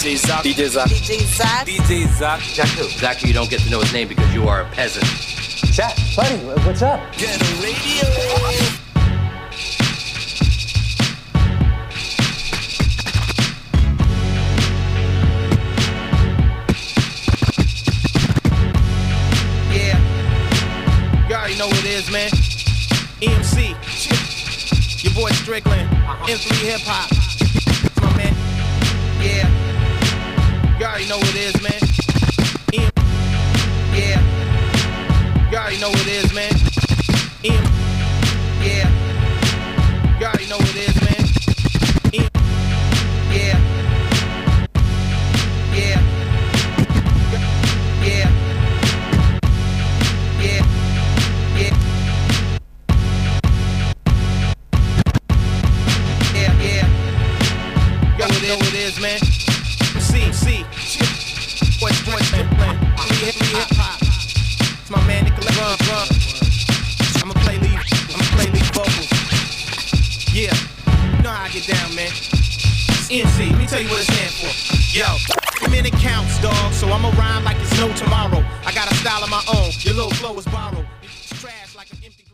DJ ZAQ. DJ ZAQ. DJ ZAQ. DJ ZAQ. Zach who? Zach, you don't get to know his name because you are a peasant. Zach, buddy, what's up? Get a radio. Yeah. You already know what it is, man. EMC. Your boy Strickland. Uh-huh. M3 Hip Hop. Already know what it is, man. EM. Yeah. You already know what it is, man. EM. Yeah. You already know what it is, man. EM. Yeah. Yeah. Yeah. Man. C, C. Boy, boy, man. Three hip, three hip hop. It's my man Nicolas Run, Run. I'ma play lead, I'ma play lead vocals. Yeah, you know how I get down, man. It's NC, let me tell you what it stands for. Yo, minute counts, dog, so I'ma rhyme like it's no tomorrow. I got a style of my own, your little flow is borrowed. It's trash like an empty.